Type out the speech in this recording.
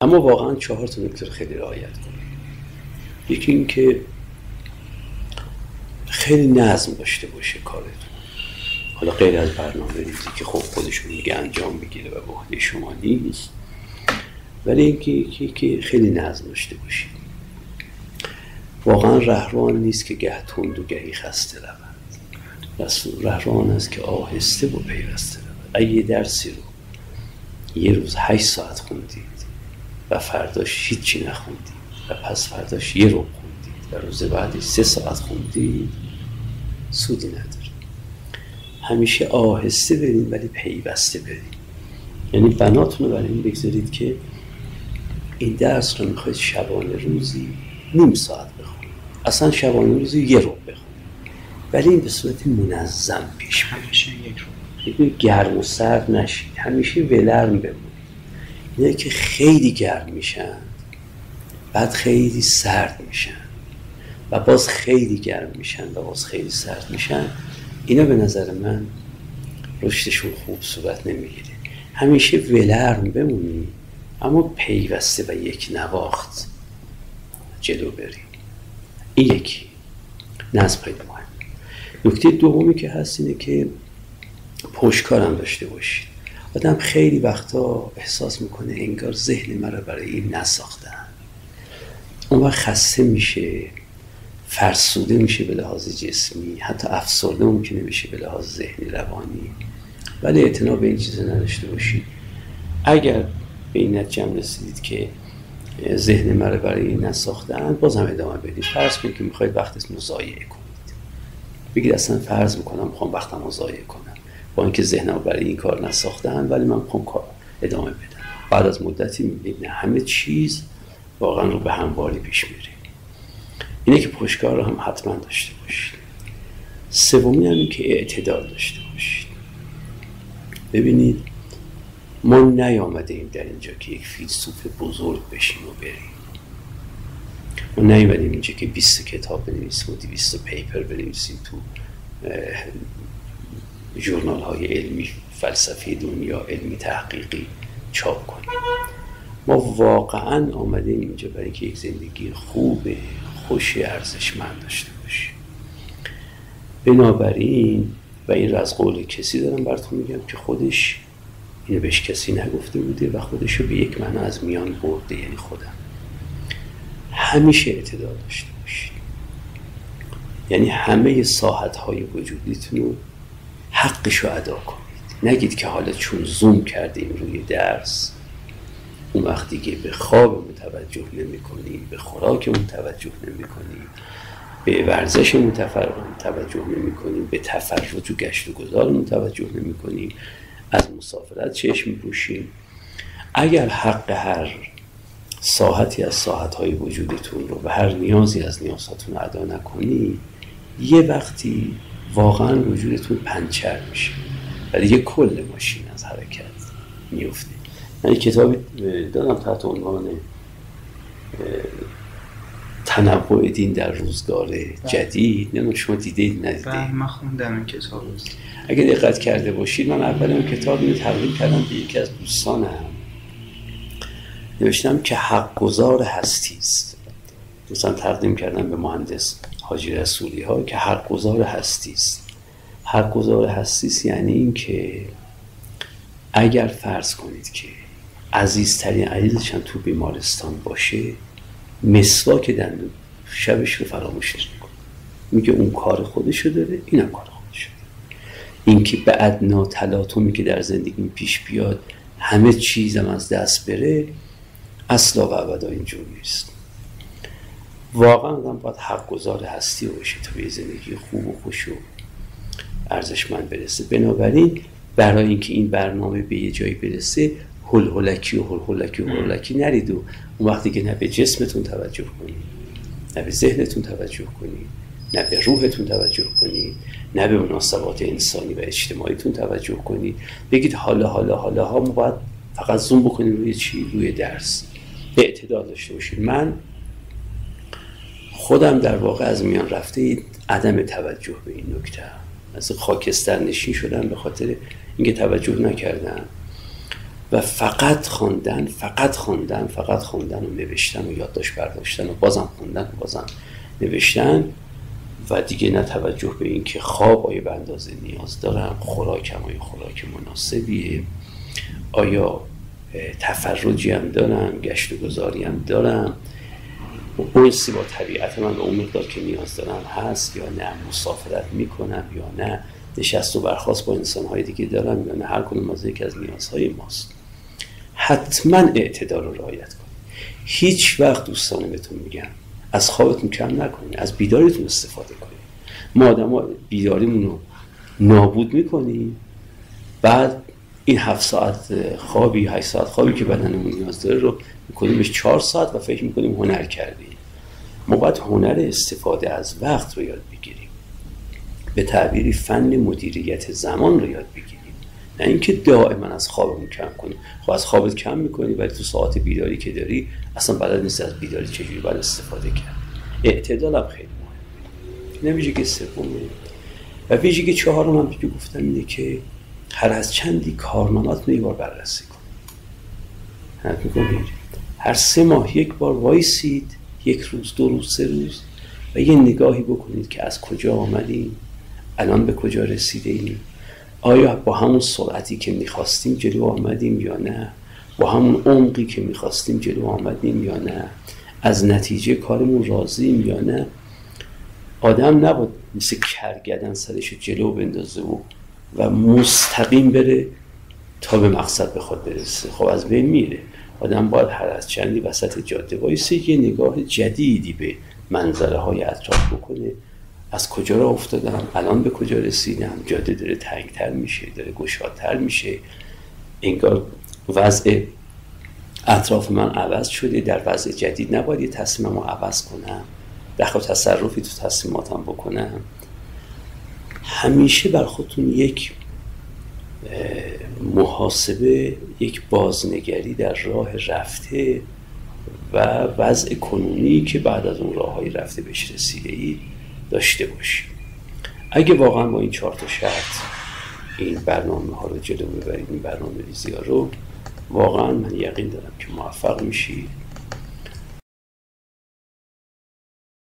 اما واقعا چهار تا نکته خیلی رعایت کنید یکی اینکه خیلی نظم داشته باشه کارتون. حالا غیر از برنامه ریزی که خب خودشون میگه انجام بگیره و به شما نیست ولی اینکه که خیلی نظم داشته باشید. واقعا رهروان نیست که گه تند و گهی خسته رود. رهروان است که آهسته و پیوسته رود. اگه درسی رو یه روز هشت ساعت خوندید و فرداش هیچی نخوندید. و پس فرداش یه رو خوندید. و روز بعدی سه ساعت خوندید. سودی نداره همیشه آهسته برید ولی پیوسته برید. یعنی بناتون رو برای این بگذارید که این درس رو می‌خواید شبانه روزی نیم ساعت بخونید. اصلا شبانه روزی یه رو بخونید. ولی این به صورت منظم پیش همیشه یک رو. گرم و سرد نشید. همیشه ولرم بمونید. اینه که خیلی گرم میشن بعد خیلی سرد میشن و باز خیلی گرم میشن و باز خیلی سرد میشن. اینا به نظر من رشدشون خوب صورت نمی‌گیره. همیشه ولرم بمونی اما پیوسته و یک نواخت جلو بری. این یکی. نظم خیلی مهم. نکته دومی که هست اینه که پشکارم داشته باشید. آدم خیلی وقتا احساس می‌کنه انگار ذهن مرا برای این نساختن. اون وقت خسته میشه فرسوده میشه به لحاظ جسمی حتی افسرده ممکنه بشه به لحاظ ذهنی روانی. ولی اعتنا به این چیزا نداشته باشید. اگر به این نتیجه رسیدید که ذهن مرا برای این نساختن باز هم ادامه بدید. فرض کنید که می‌خواید وقتتون رو ضایع کنید. بگید اصلا فرض می‌کنم می‌خوام وقتم رو ضایع کنم. با اینکه ذهنم برای این کار نساختن ولی من می‌خوام کار ادامه بدم. بعد از مدتی می‌بینید همه چیز واقعا رو به همواری پیش میره اینه که پشتکار رو هم حتما داشته باشید سومی هم که اعتدال داشته باشید ببینید ما نیامده ایم در اینجا که یک فیلسوف بزرگ بشیم و بریم. ما نیامدیم اینجا که 20 کتاب بنویسیم و 200 پیپر بنویسیم تو جورنال های علمی فلسفی دنیا علمی تحقیقی چاپ کنیم. ما واقعا آمدیم اینجا برای که یک زندگی خوب خوشی ارزشمند داشته باشیم. بنابراین و این را از قول کسی دارم براتون میگم که خودش اینو بهش کسی نگفته بوده و خودش رو به یک معنا از میان برده یعنی خودم. همیشه اعتدال داشته باشید یعنی همه ساحت های وجودیتون رو حقش رو ادا کنید. نگید که حالا چون زوم کردیم روی درس اون وقت دیگه به خواب توجه نمی کنیم به خوراکمون توجه نمی کنیم به ورزشمون توجه نمی کنیم به تفرج و گشت و گذارمون توجه نمی کنیم از مسافرت چشم پوشیم اگر حق هر ساحتی از ساحتهای وجودتون رو به هر نیازی از نیازاتون ادا نکنی یه وقتی واقعا وجودتون پنچر میشه. و دیگه کل ماشین از حرکت میفته. من کتابی دادم تحت عنوان تنوع دین در روزگار بله. جدید. نه شما دیدید ندیدید؟ بله من خوندم این کتاب اگه دقت کرده باشید من اول اون کتاب رو تقدیم کردم به یکی از دوستانم. نوشتم که حق گذار هستی است مثلا تقدیم کردم به مهندس حاجی رسولی ها که حق گذار هستی است. حق گذار هستی یعنی این که اگر فرض کنید که عزیزترین عزیزش هم تو بیمارستان باشه مسواک دندون شبش رو فراموشش می‌کنه. میگه اون کار خودشو داره اینم کار خودشو داره. این که به ادنا تلاطمی که در زندگی پیش بیاد همه چیزم از دست بره اصلا و ابدا اینجور نیست. واقعا آدم باید حق گذار هستی باشه تا به زندگی خوب و خوش و ارزشمند برسه. بنابراین برای اینکه این برنامه به یه جایی برسه هل هلکی و هل هلکی و هل هلکی نرید و اون وقتی که نه به جسمتون توجه کنید نه به ذهنتون توجه کنید نه به روحتون توجه کنید نه به مناسبات انسانی و اجتماعیتون توجه کنید. بگید حالا حالا حالا ها ما باید فقط زوم بکنیم روی چی؟ روی درس. اعتدال داشته باشید. من خودم در واقع از میان رفته عدم توجه به این نکته. از خاکستر نشین شدم به خاطر اینکه توجه نکردم. و فقط خواندن فقط خواندن فقط خواندن و نوشتن و یادداشت برداشتن و بازم خوندن و بازم نوشتن و دیگه نه توجه به اینکه خواب آیا به اندازه نیاز دارم خوراکم آیا خوراک مناسبیه. آیا تفرجی هم دارم گشت و گذاری هم دارم؟ اونسی با طبیعت من به اون مقدار که نیاز دارم هست یا نه مسافرت می‌کنم یا نه نشست و برخواست با انسانهای دیگه دارم یا نه هر کنون از یکی از نیازهای ماست. حتما اعتدال رو رعایت کنید. هیچ وقت دوستان بهتون میگم از خوابتون کم نکنید از بیداریتون استفاده کنید. ما آدم بیداریمون رو نابود می‌کنیم بعد این هفت ساعت خوابی هشت ساعت خوابی که بدنمون نیاز داره رو میکنیمش چهار ساعت و فکر می‌کنیم هنر کردیم. ما باید هنر استفاده از وقت رو یاد بگیریم. به تعبیری فن مدیریت زمان رو یاد بگیریم. نه اینکه دائما از خوابمون کم کنیم. خب از خوابت کم می‌کنی ولی تو ساعت بیداری که داری اصلا بلد نیست از بیداری چجوری باید استفاده کرد. اعتدال هم خیلی مهمه. که سومه. و ویژگی چهارم هم که گفتم اینه که هر از چندی کارمانات رو بار بررسی کن. هر سه ماه یک بار وایسید یک روز دو روز سه روز و یه نگاهی بکنید که از کجا آمدیم الان به کجا رسیده ایم آیا با همون سرعتی که می‌خواستیم جلو آمدیم یا نه؟ با همون عمقی که می‌خواستیم جلو آمدیم یا نه؟ از نتیجه کارمون راضیم یا نه؟ آدم نبود مثل کرگدن سرش جلو بندازه و و مستقیم بره تا به مقصد به خود برسه. خب از بین میره. آدم باید هر از چندی وسط جاده وایسه یه نگاه جدیدی به منظره های اطراف بکنه. از کجا را افتادم؟ الان به کجا رسیدم؟ جاده داره تنگتر میشه داره گشادتر میشه. انگار وضع اطراف من عوض شده. در وضع جدید نباید یه تصمیمم رو عوض کنم. دخل تصرفی تو تصمیماتم بکنم. همیشه بر خودتون یک محاسبه یک بازنگری در راه رفته و وضع کنونی که بعد از اون راه های رفته بهش رسیده ای داشته باشیم اگه واقعا با این چهار تا شرط این برنامه ها رو جلو ببرید این برنامه ریزی ها رو واقعا من یقین دارم که موفق میشید